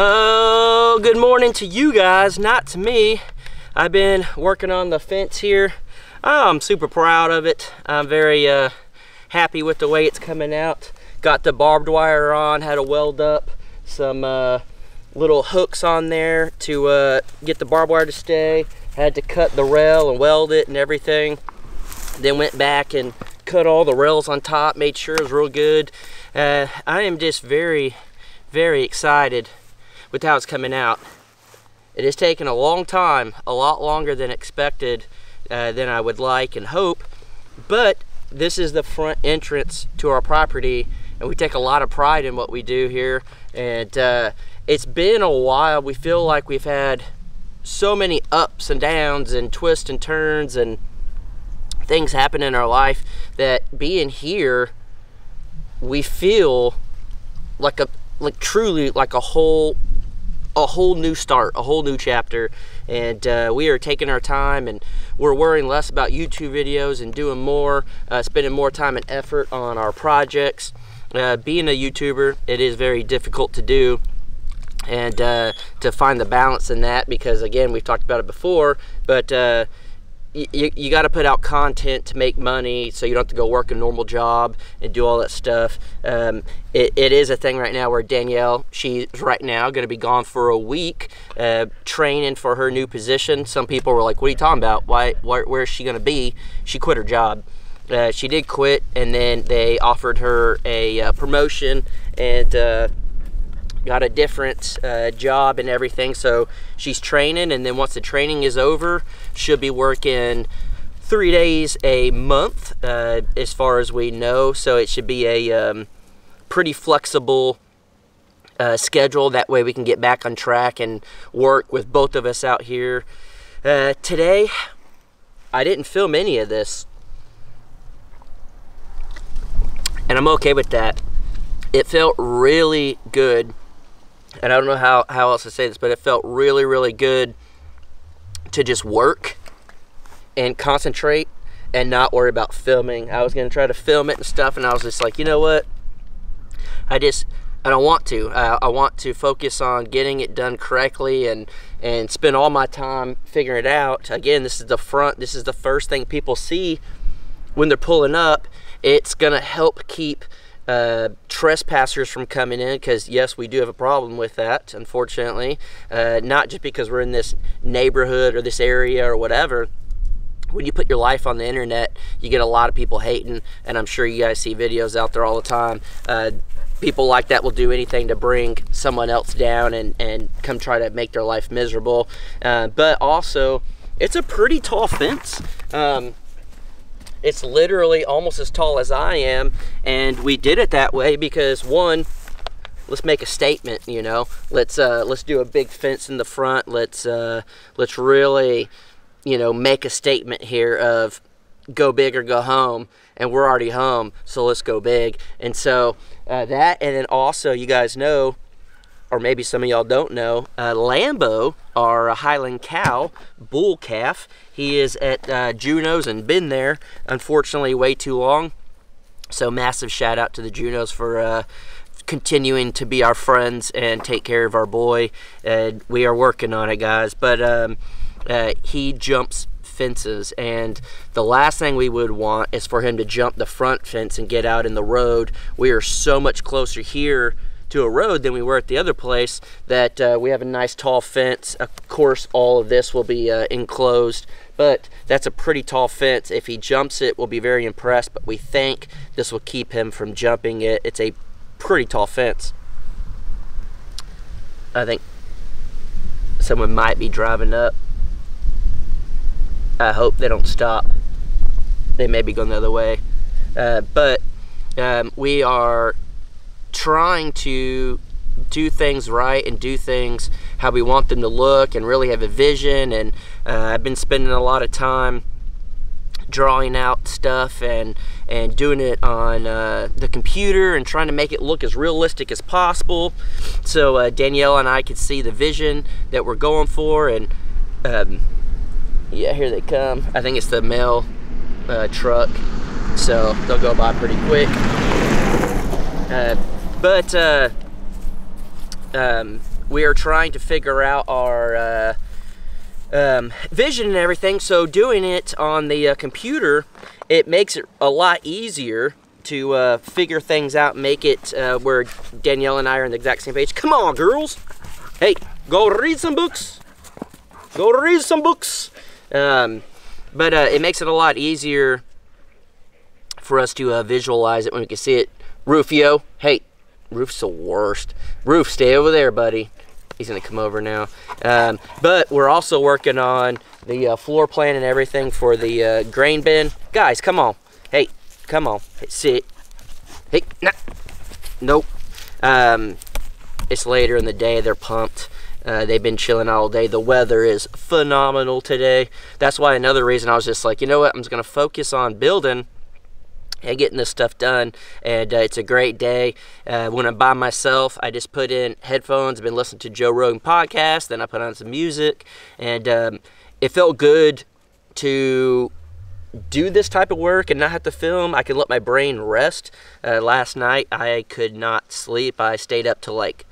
Oh, good morning to you guys, not to me. I've been working on the fence here. I'm super proud of it. I'm very uh, happy with the way it's coming out. Got the barbed wire on, had to weld up some uh, little hooks on there to uh, get the barbed wire to stay. Had to cut the rail and weld it and everything. Then went back and cut all the rails on top, made sure it was real good. Uh, I am just very, very excited with how it's coming out. It has taken a long time, a lot longer than expected, uh, than I would like and hope, but this is the front entrance to our property and we take a lot of pride in what we do here and uh, it's been a while we feel like we've had so many ups and downs and twists and turns and things happen in our life that being here we feel like a like truly like a whole a whole new start, a whole new chapter. And uh, we are taking our time and we're worrying less about YouTube videos and doing more, uh, spending more time and effort on our projects. Uh, being a YouTuber, it is very difficult to do and uh, to find the balance in that because again, we've talked about it before, but uh, you, you got to put out content to make money so you don't have to go work a normal job and do all that stuff. Um, it, it is a thing right now where Danielle, she's right now going to be gone for a week uh, training for her new position. Some people were like, What are you talking about? Why, where, is she going to be? She quit her job. Uh, she did quit, and then they offered her a uh, promotion and uh, got a different uh, job and everything. So she's training, and then once the training is over, she'll be working three days a month, uh, as far as we know. So it should be a um, pretty flexible uh, schedule. That way we can get back on track and work with both of us out here. Uh, today, I didn't film any of this. And I'm okay with that. It felt really good and I don't know how, how else to say this, but it felt really, really good to just work and concentrate and not worry about filming. I was going to try to film it and stuff, and I was just like, you know what? I just, I don't want to. I want to focus on getting it done correctly and, and spend all my time figuring it out. Again, this is the front, this is the first thing people see when they're pulling up. It's going to help keep uh, trespassers from coming in because yes we do have a problem with that unfortunately. Uh, not just because we're in this neighborhood or this area or whatever. When you put your life on the internet you get a lot of people hating and i'm sure you guys see videos out there all the time. Uh, people like that will do anything to bring someone else down and, and come try to make their life miserable. Uh, but also it's a pretty tall fence. Um, it's literally almost as tall as I am. And we did it that way because one, let's make a statement, you know. Let's uh, let's do a big fence in the front. Let's uh, let's really, you know, make a statement here of go big or go home. And we're already home, so let's go big. And so uh, that, and then also, you guys know or maybe some of y'all don't know, uh, Lambo, our Highland cow, bull calf, he is at uh, Juneau's and been there, unfortunately, way too long. So massive shout out to the Juneau's for uh, continuing to be our friends and take care of our boy. And we are working on it, guys. But um, uh, he jumps fences and the last thing we would want is for him to jump the front fence and get out in the road. We are so much closer here to a road than we were at the other place that uh, we have a nice tall fence. Of course, all of this will be uh, enclosed, but that's a pretty tall fence. If he jumps it, we'll be very impressed, but we think this will keep him from jumping it. It's a pretty tall fence. I think someone might be driving up. I hope they don't stop. They may be going the other way. Uh, but um, we are trying to do things right and do things how we want them to look and really have a vision. And uh, I've been spending a lot of time drawing out stuff and and doing it on uh, the computer and trying to make it look as realistic as possible. So uh, Danielle and I could see the vision that we're going for and um, yeah here they come. I think it's the mail uh, truck. So they'll go by pretty quick. Uh, but uh, um, we are trying to figure out our uh, um, vision and everything. So doing it on the uh, computer, it makes it a lot easier to uh, figure things out, make it uh, where Danielle and I are on the exact same page. Come on, girls. Hey, go read some books. Go read some books. Um, but uh, it makes it a lot easier for us to uh, visualize it when we can see it. Rufio, hey, Roof's the worst. Roof, stay over there, buddy. He's gonna come over now. Um, but we're also working on the uh, floor plan and everything for the uh, grain bin. Guys, come on. Hey, come on. Hey, sit. Hey, nah. Nope. Um, it's later in the day. They're pumped. Uh, they've been chilling all day. The weather is phenomenal today. That's why another reason I was just like, you know what? I'm just to focus on building getting this stuff done. And uh, it's a great day. Uh, when I'm by myself, I just put in headphones. I've been listening to Joe Rogan podcast. Then I put on some music. And um, it felt good to do this type of work and not have to film. I can let my brain rest. Uh, last night, I could not sleep. I stayed up till like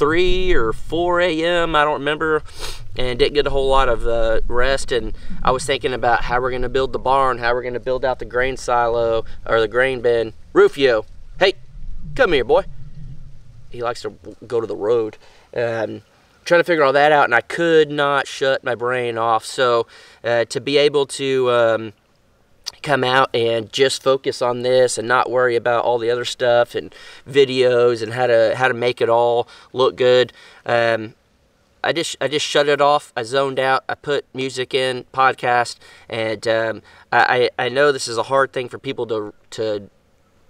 3 or 4 a.m. I don't remember and didn't get a whole lot of uh, rest. And I was thinking about how we're going to build the barn how we're going to build out the grain silo or the grain bin. Rufio hey come here boy. He likes to go to the road. Um, trying to figure all that out and I could not shut my brain off. So uh, to be able to um, come out and just focus on this and not worry about all the other stuff and videos and how to how to make it all look good. Um, I just I just shut it off. I zoned out. I put music in, podcast, and um, I I know this is a hard thing for people to to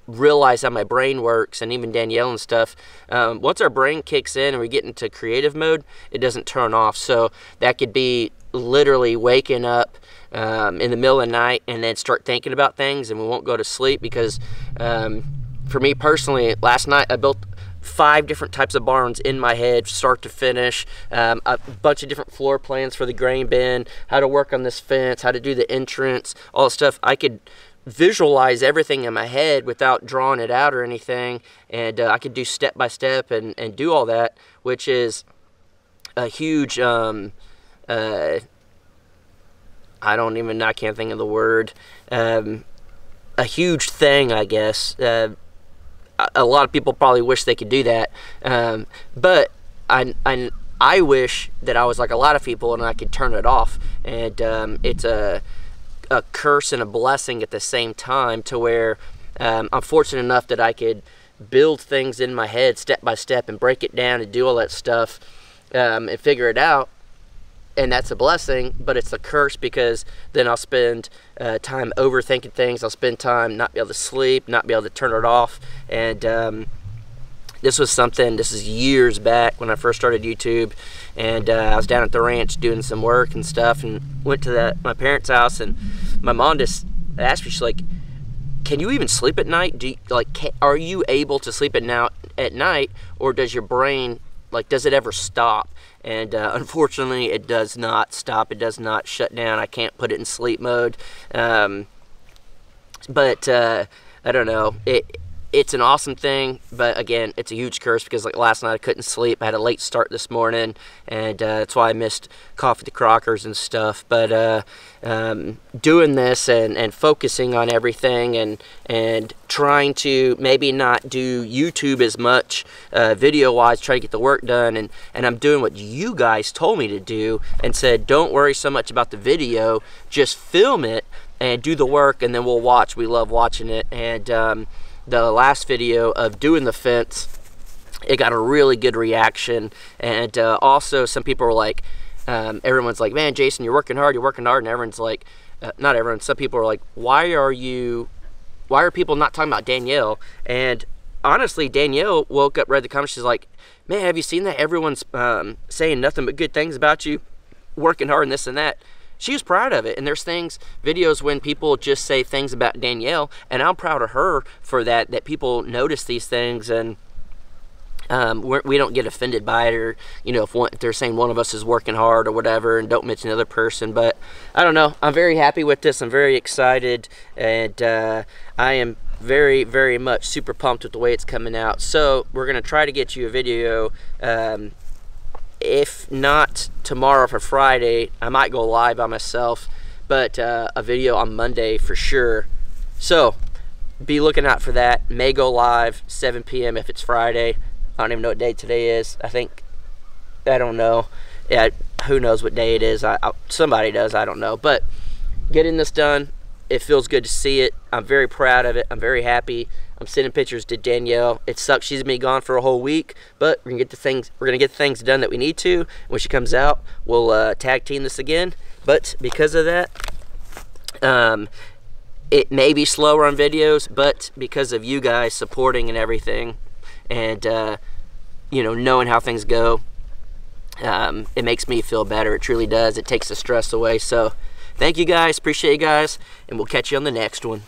realize how my brain works and even Danielle and stuff. Um, once our brain kicks in and we get into creative mode, it doesn't turn off. So that could be literally waking up um, in the middle of the night and then start thinking about things and we won't go to sleep because um, for me personally, last night I built five different types of barns in my head, start to finish. Um, a bunch of different floor plans for the grain bin, how to work on this fence, how to do the entrance, all the stuff. I could visualize everything in my head without drawing it out or anything, and uh, I could do step by step and, and do all that, which is a huge um, uh, I don't even I can't think of the word. Um, a huge thing I guess. Uh, a lot of people probably wish they could do that. Um, but I, I I wish that I was like a lot of people and I could turn it off. And um, it's a a curse and a blessing at the same time to where um, I'm fortunate enough that I could build things in my head step by step and break it down and do all that stuff um, and figure it out and that's a blessing, but it's a curse because then I'll spend uh, time overthinking things. I'll spend time not be able to sleep, not be able to turn it off. And um, this was something, this is years back when I first started YouTube. And uh, I was down at the ranch doing some work and stuff and went to my parents' house. And my mom just asked me, she's like, can you even sleep at night? Do you, like, can, are you able to sleep at now at night, or does your brain like does it ever stop? and uh, unfortunately it does not stop. It does not shut down. I can't put it in sleep mode. Um, but uh, I don't know. It it's an awesome thing, but again, it's a huge curse because like last night I couldn't sleep. I had a late start this morning, and uh, that's why I missed coffee to crockers and stuff. But uh, um, doing this and, and focusing on everything and and trying to maybe not do YouTube as much uh, video wise, try to get the work done, and and I'm doing what you guys told me to do and said don't worry so much about the video, just film it and do the work, and then we'll watch. We love watching it, and um, the last video of doing the fence, it got a really good reaction. And uh, also, some people were like, um, everyone's like, man, Jason, you're working hard, you're working hard. And everyone's like, uh, not everyone, some people are like, why are you, why are people not talking about Danielle? And honestly, Danielle woke up, read the comments, she's like, man, have you seen that? Everyone's um, saying nothing but good things about you, working hard and this and that she was proud of it. And there's things, videos when people just say things about Danielle, and I'm proud of her for that, that people notice these things and um, we're, we do not get offended by it or, you know, if, one, if they're saying one of us is working hard or whatever and don't mention another person. But I don't know. I'm very happy with this. I'm very excited. And uh, I am very, very much super pumped with the way it's coming out. So we're going to try to get you a video um, if not tomorrow for Friday, I might go live by myself, but uh, a video on Monday for sure. So be looking out for that. May go live 7 p.m. if it's Friday. I don't even know what day today is. I think I don't know. Yeah, who knows what day it is? I, I, somebody does. I don't know. But getting this done, it feels good to see it. I'm very proud of it. I'm very happy. I'm sending pictures to Danielle. It sucks she's been gone for a whole week, but we're gonna get the things we're gonna get things done that we need to. When she comes out, we'll uh, tag team this again. But because of that, um, it may be slower on videos, but because of you guys supporting and everything, and uh, you know knowing how things go, um, it makes me feel better. It truly does. It takes the stress away. So, thank you guys. Appreciate you guys, and we'll catch you on the next one.